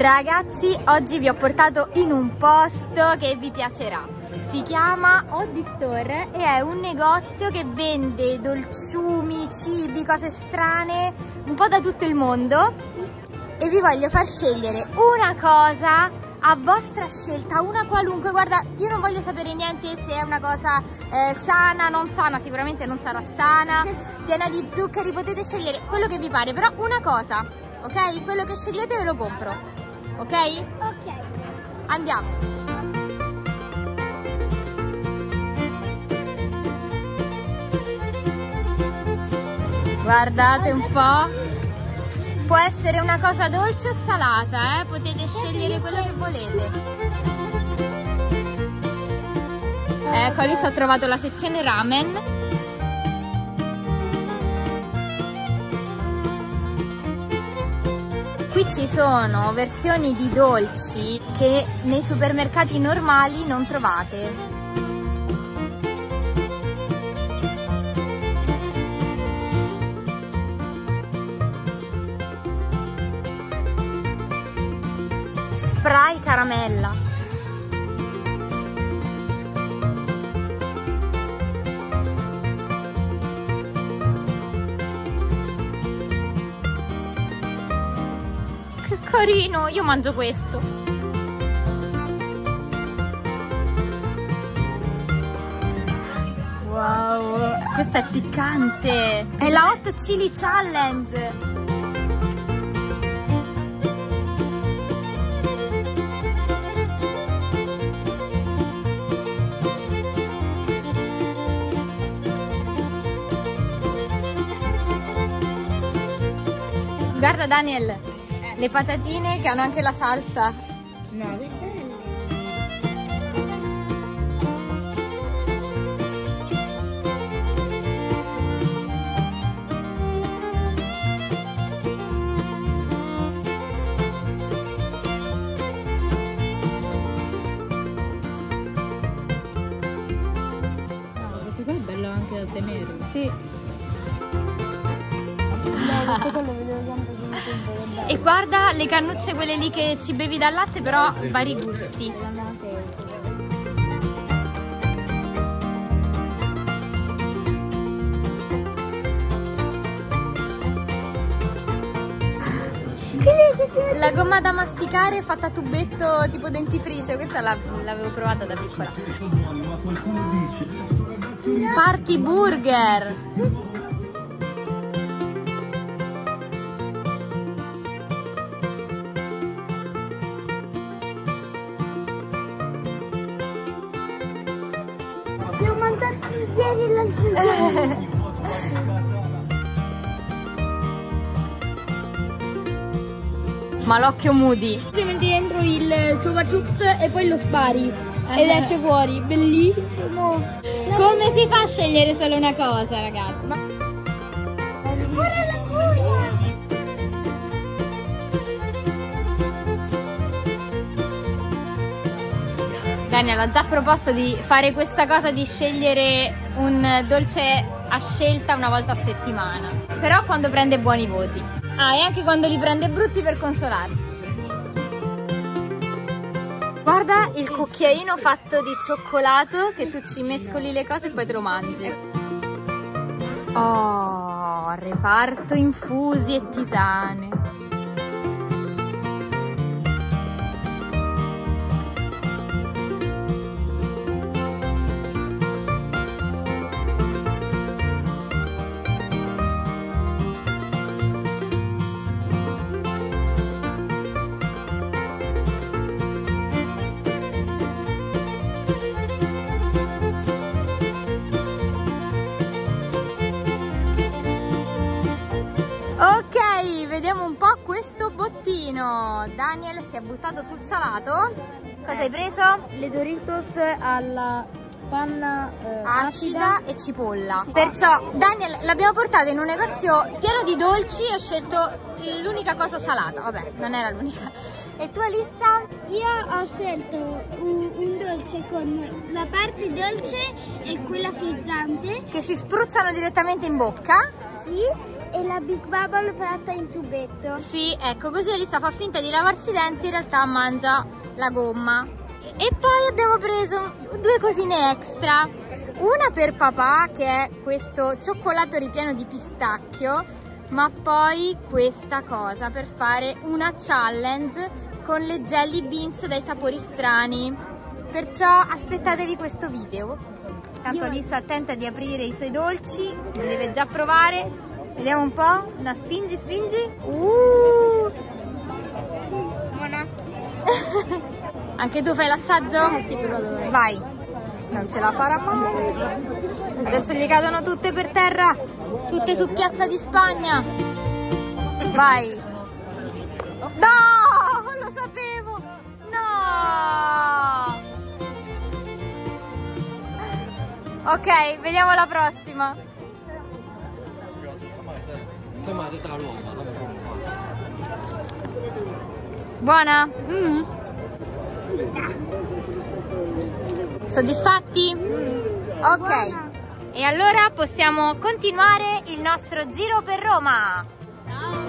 Ragazzi, oggi vi ho portato in un posto che vi piacerà. Si chiama Oddi Store e è un negozio che vende dolciumi, cibi, cose strane, un po' da tutto il mondo. E vi voglio far scegliere una cosa a vostra scelta, una qualunque. Guarda, io non voglio sapere niente se è una cosa eh, sana, non sana, sicuramente non sarà sana, piena di zuccheri, potete scegliere quello che vi pare, però una cosa, ok? Quello che scegliete ve lo compro ok? Ok. Andiamo. Guardate un po'. Può essere una cosa dolce o salata, eh? Potete scegliere quello che volete. Ecco, lì ho trovato la sezione ramen. Qui ci sono versioni di dolci che nei supermercati normali non trovate. Spray caramella. Carino, io mangio questo. Wow, questa è piccante. È la Hot Chili Challenge. Guarda Daniel, le patatine che hanno anche la salsa. No. questo qua è bello anche da tenere. Sì. No, questo qua lo vedevo sempre e guarda le cannucce quelle lì che ci bevi dal latte, però vari gusti. La gomma da masticare fatta a tubetto tipo dentifricio, questa l'avevo provata da piccola. Party burger! Ieri l'altro giorno. Ma l'occhio Moody. Ti metti dentro il chupa chups e poi lo spari. Ed esce fuori, bellissimo. Come si fa a scegliere solo una cosa, ragazzi? Daniel ha già proposto di fare questa cosa di scegliere un dolce a scelta una volta a settimana. Però quando prende buoni voti. Ah, e anche quando li prende brutti per consolarsi. Guarda il cucchiaino fatto di cioccolato che tu ci mescoli le cose e poi te lo mangi. Oh, reparto infusi e tisane. Vediamo un po' questo bottino. Daniel si è buttato sul salato. Cosa hai preso? Le Doritos alla panna eh, acida, acida, e cipolla. Perciò Daniel l'abbiamo portato in un negozio pieno di dolci e ho scelto l'unica cosa salata. Vabbè, non era l'unica. E tu Alissa? Io ho scelto un, un, dolce con la parte dolce e quella frizzante. Che si spruzzano direttamente in bocca? Sì, e la Big Bubble fatta in tubetto. Sì, ecco, così Elisa fa finta di lavarsi i denti, in realtà mangia la gomma. E poi abbiamo preso due cosine extra. Una per papà, che è questo cioccolato ripieno di pistacchio, ma poi questa cosa per fare una challenge con le jelly beans dai sapori strani. Perciò aspettatevi questo video. Tanto Alissa tenta di aprire i suoi dolci, li deve già provare. Vediamo un po'. No, spingi, spingi. Uh! Buona. Anche tu fai l'assaggio? Eh sì, però dovrei. Vai. Non ce la farà mai. Adesso gli cadono tutte per terra. Tutte su Piazza di Spagna. Vai. No! Lo sapevo. No! Ok, vediamo la prossima di Taroma, la Buona? Mm. Soddisfatti? Ok. E allora possiamo continuare il nostro giro per Roma. Ciao.